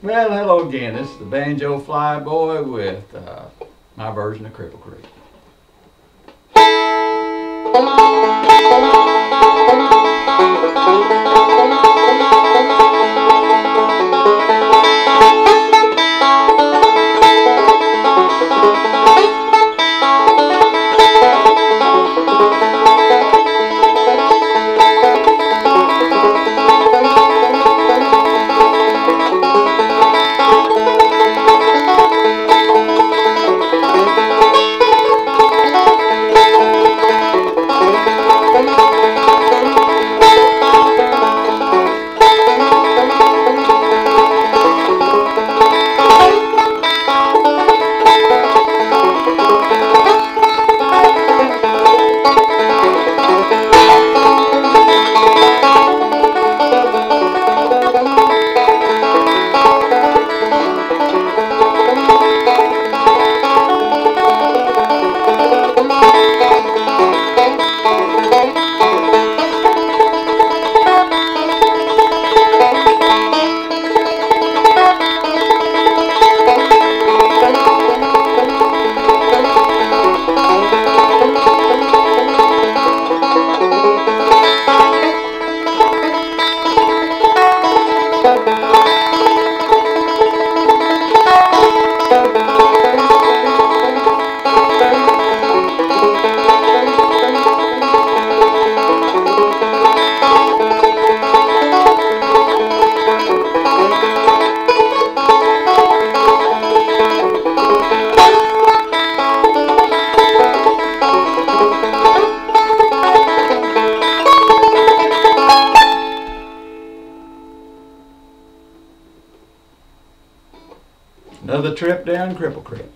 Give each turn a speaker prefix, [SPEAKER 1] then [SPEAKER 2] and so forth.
[SPEAKER 1] Well, hello again. The Banjo Flyboy with uh, my version of Cripple Creek. Another trip down Cripple Creek.